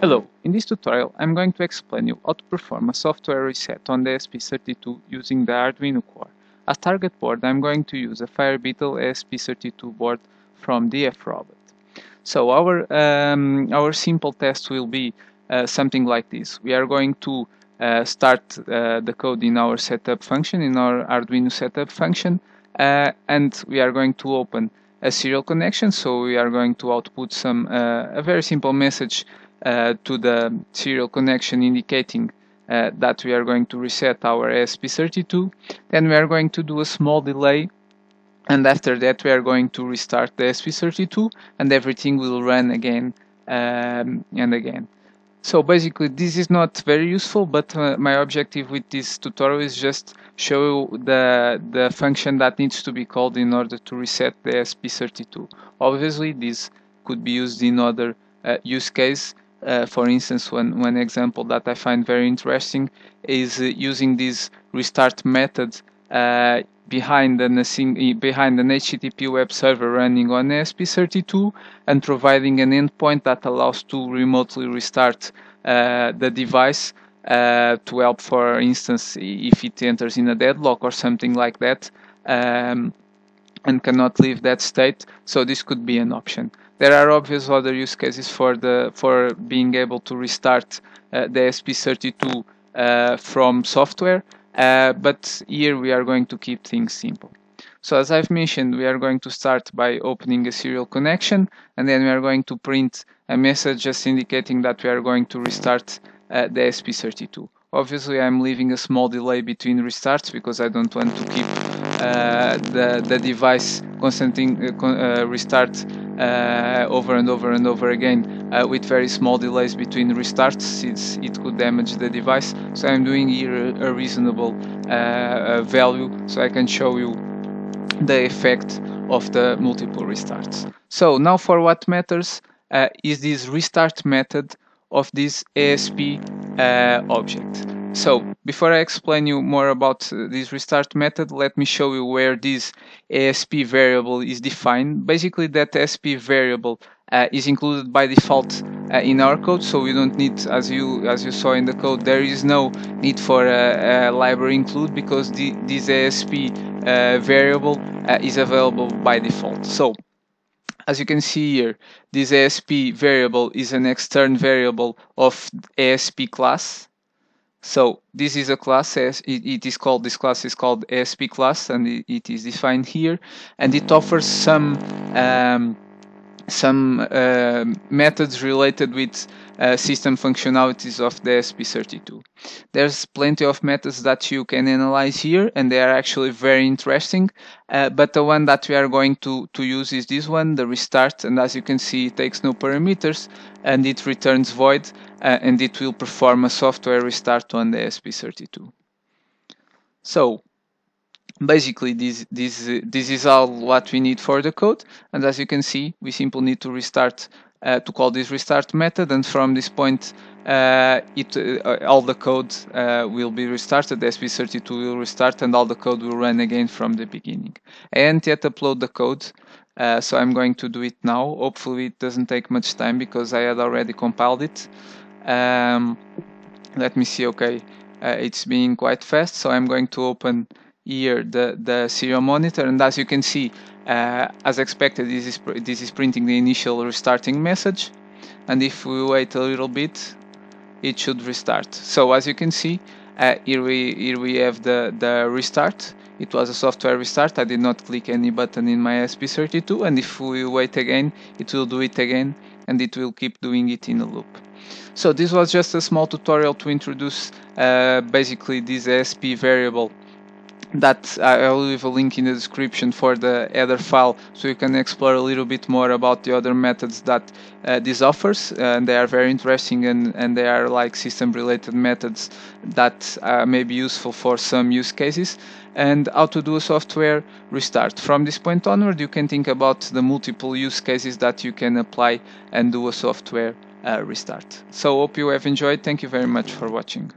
Hello, in this tutorial I'm going to explain you how to perform a software reset on the ESP32 using the Arduino core. As target board I'm going to use a FireBeetle ESP32 board from dfRobot. So our, um, our simple test will be uh, something like this. We are going to uh, start uh, the code in our setup function, in our Arduino setup function, uh, and we are going to open a serial connection so we are going to output some uh, a very simple message to the serial connection indicating uh, that we are going to reset our ESP32 then we are going to do a small delay and after that we are going to restart the ESP32 and everything will run again um, and again. So basically this is not very useful but uh, my objective with this tutorial is just show the the function that needs to be called in order to reset the ESP32 obviously this could be used in other uh, use case uh, for instance, one, one example that I find very interesting is uh, using this restart method uh, behind an behind an HTTP web server running on ESP32 and providing an endpoint that allows to remotely restart uh, the device uh, to help, for instance, if it enters in a deadlock or something like that. Um, and cannot leave that state so this could be an option there are obvious other use cases for the for being able to restart uh, the ESP32 uh, from software uh, but here we are going to keep things simple so as I've mentioned we are going to start by opening a serial connection and then we are going to print a message just indicating that we are going to restart uh, the ESP32. obviously I'm leaving a small delay between restarts because I don't want to keep uh, the, the device constantly uh, uh, over and over and over again with very small delays between restarts since it could damage the device so I'm doing here a, reasonable value so I can show you the effect of the multiple restarts. So now for what matters uh, is this restart method of this ESP uh, object. So before I explain you more about uh, this restart method, let me show you where this ESP variable is defined. Basically that ESP variable uh, is included by default uh, in our code, so we don't need, as you as you saw in the code, there is no need for a, a library include because the, this ESP uh, variable uh, is available by default. So as you can see here, this ESP variable is an external variable of ESP class so this is a class, it, it is called, this class is called ESP class and it, it is defined here. And it offers some um, some uh, methods related with uh, system functionalities of the ESP32. There's plenty of methods that you can analyze here and they are actually very interesting uh, but the one that we are going to, to use is this one, the restart and as you can see it takes no parameters and it returns void uh, and it will perform a software restart on the ESP32. So basically this this this is all what we need for the code. And as you can see we simply need to restart uh, to call this restart method. And from this point uh, it uh, all the code uh, will be restarted. ESP32 will restart and all the code will run again from the beginning. I haven't yet upload the code. Uh, so I'm going to do it now. Hopefully it doesn't take much time because I had already compiled it. Um, let me see. Okay. It's being quite fast. So I'm going to open here the, the serial monitor. And as you can see uh, as expected this is, this is printing the initial restarting message. And if we wait a little bit it should restart. So as you can see uh, here we here we have the the restart. It was a software restart. I did not click any button in my ESP32 and if we wait again it will do it again and it will keep doing it in a loop. So this was just a small tutorial to introduce uh, basically this ESP variable that I'll leave a link in the description for the header file so you can explore a little bit more about the other methods that uh, this offers and they are very interesting and, and they are like system related methods that uh, may be useful for some use cases and how to do a software restart. From this point onward you can think about the multiple use cases that you can apply and do a software uh, restart. So hope you have enjoyed. Thank you very much for watching.